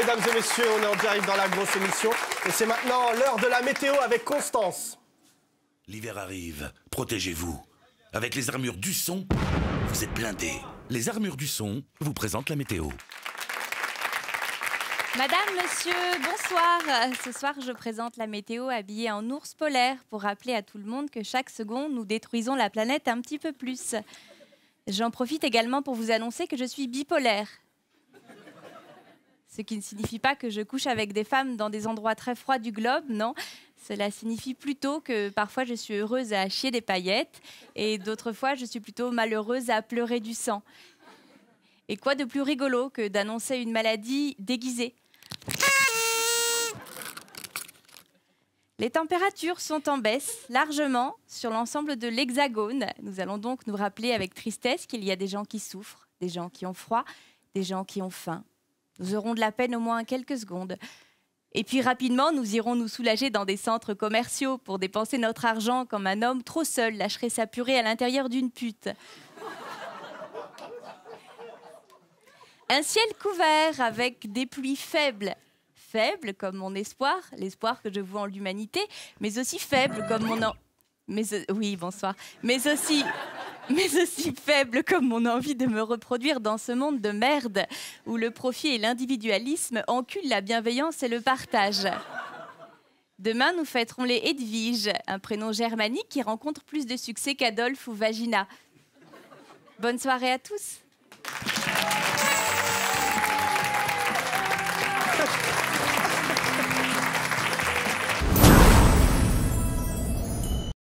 mesdames et messieurs, on est en direct dans la grosse émission. Et c'est maintenant l'heure de la météo avec Constance. L'hiver arrive, protégez-vous. Avec les armures du son, vous êtes blindés. Les armures du son vous présentent la météo. Madame, monsieur, bonsoir. Ce soir, je présente la météo habillée en ours polaire pour rappeler à tout le monde que chaque seconde, nous détruisons la planète un petit peu plus. J'en profite également pour vous annoncer que je suis bipolaire. Ce qui ne signifie pas que je couche avec des femmes dans des endroits très froids du globe, non. Cela signifie plutôt que parfois je suis heureuse à chier des paillettes et d'autres fois je suis plutôt malheureuse à pleurer du sang. Et quoi de plus rigolo que d'annoncer une maladie déguisée? Les températures sont en baisse largement sur l'ensemble de l'Hexagone. Nous allons donc nous rappeler avec tristesse qu'il y a des gens qui souffrent, des gens qui ont froid, des gens qui ont faim. Nous aurons de la peine au moins quelques secondes. Et puis rapidement, nous irons nous soulager dans des centres commerciaux pour dépenser notre argent comme un homme trop seul lâcherait sa purée à l'intérieur d'une pute. Un ciel couvert avec des pluies faibles. Faibles comme mon espoir, l'espoir que je vois en l'humanité, mais aussi faibles comme mon... Mais, oui, bonsoir. Mais aussi mais aussi faible comme mon envie de me reproduire dans ce monde de merde où le profit et l'individualisme enculent la bienveillance et le partage. Demain, nous fêterons les Edwige, un prénom germanique qui rencontre plus de succès qu'Adolphe ou Vagina. Bonne soirée à tous.